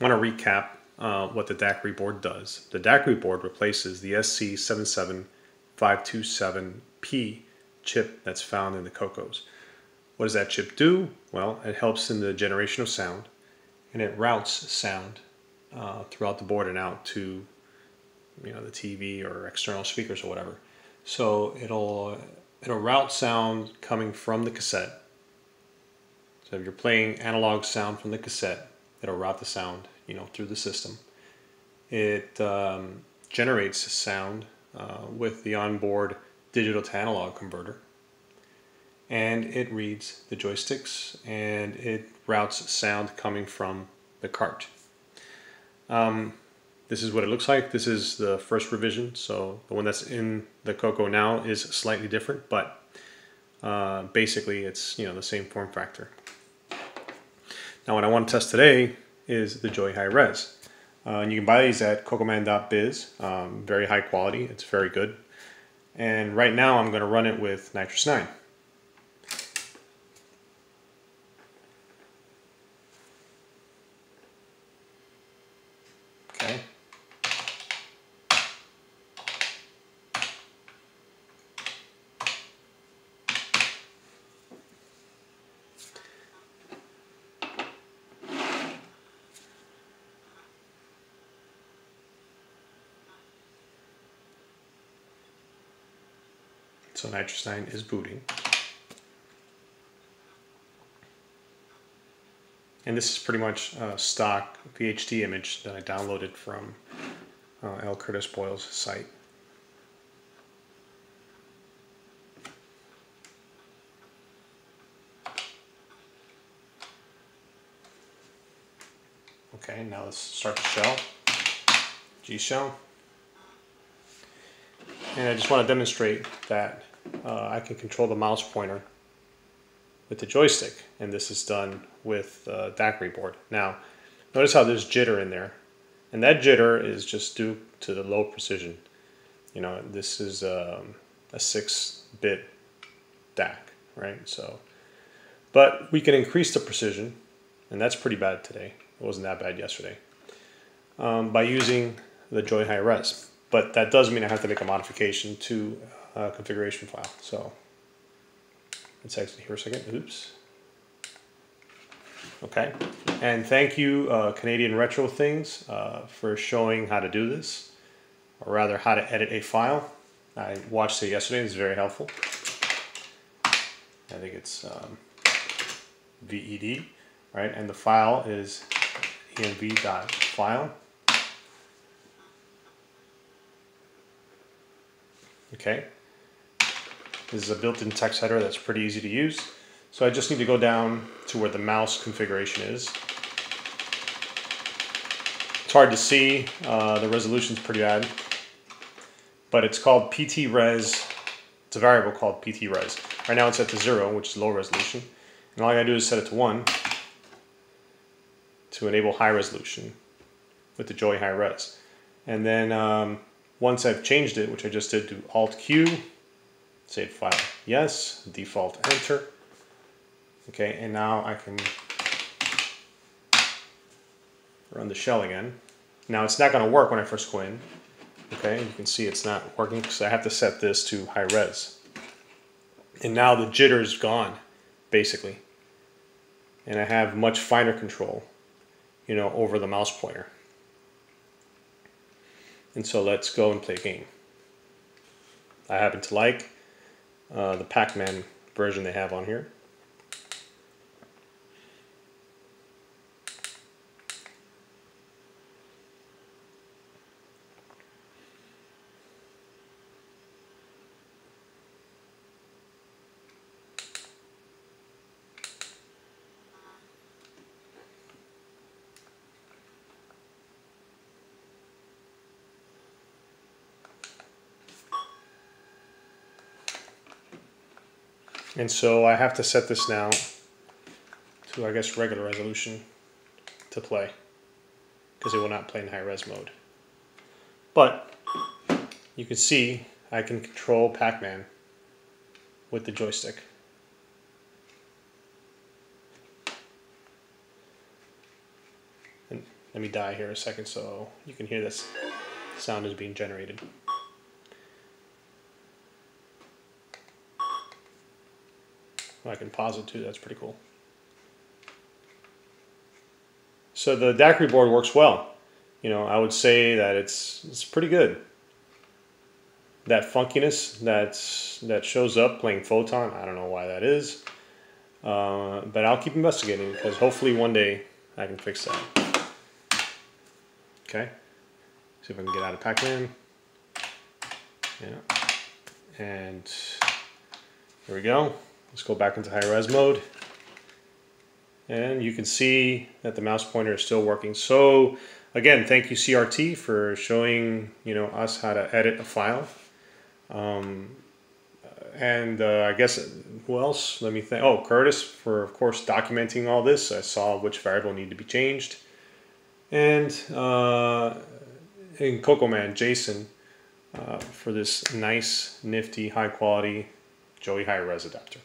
want to recap uh, what the Daiquiri board does. The Daiquiri board replaces the SC77527P chip that's found in the COCOs. What does that chip do? Well, it helps in the generation of sound and it routes sound uh, throughout the board and out to you know the TV or external speakers or whatever. So it'll it'll route sound coming from the cassette. So if you're playing analog sound from the cassette, it'll route the sound you know through the system. It um, generates sound uh, with the onboard digital to analog converter and it reads the joysticks and it routes sound coming from the cart. Um, this is what it looks like. This is the first revision, so the one that's in the Coco now is slightly different, but uh, basically it's you know the same form factor. Now what I want to test today is the Joey High Res. Uh, and you can buy these at cocoman.biz, um, very high quality, it's very good. And right now I'm going to run it with NitrOS-9. So NitrOS-9 is booting. And this is pretty much a stock VHD image that I downloaded from uh, L. Curtis Boyle's site. Okay, now let's start the shell. G shell. And I just want to demonstrate that uh, I can control the mouse pointer with the joystick. And this is done with uh, Daiquiri board. Now, notice how there's jitter in there. And that jitter is just due to the low precision. You know, this is um, a 6-bit DAC, right? So, But we can increase the precision, and that's pretty bad today. It wasn't that bad yesterday. Um, by using the Joey High Res but that does mean I have to make a modification to a configuration file. So let's exit here a second. Oops. Okay. And thank you, uh, Canadian Retro Things, uh, for showing how to do this, or rather how to edit a file. I watched it yesterday. It's very helpful. I think it's um, VED, right? And the file is env.file. Okay. This is a built-in text header that's pretty easy to use. So I just need to go down to where the mouse configuration is. It's hard to see, uh, the resolution's pretty bad, but it's called PTRes. It's a variable called PTRes. Right now it's set to zero, which is low resolution. And all I gotta do is set it to one to enable high resolution with the Joey High Res. And then um, once I've changed it, which I just did, do Alt Q, save file, yes, default enter. Okay, and now I can run the shell again. Now it's not going to work when I first go in. Okay, you can see it's not working because I have to set this to high res. And now the jitter is gone, basically. And I have much finer control, you know, over the mouse pointer. And so let's go and play a game. I happen to like uh, the Pac-Man version they have on here. And so I have to set this now to, I guess, regular resolution to play because it will not play in high res mode. But you can see I can control Pac-Man with the joystick. And let me die here a second so you can hear this sound is being generated. I can pause it too, that's pretty cool. So the Daiquiri board works well. You know, I would say that it's it's pretty good. That funkiness that's that shows up playing Photon, I don't know why that is. Uh, but I'll keep investigating because hopefully one day I can fix that. Okay. See if I can get out of Pac-Man. Yeah. And there we go. Let's go back into high res mode. And you can see that the mouse pointer is still working. So again, thank you CRT for showing you know us how to edit a file. Um, and uh, I guess who else? Let me think. Oh, Curtis for of course documenting all this. I saw which variable needed to be changed, and uh, in CocoMan, Jason uh, for this nice, nifty, high quality Joey High Res adapter.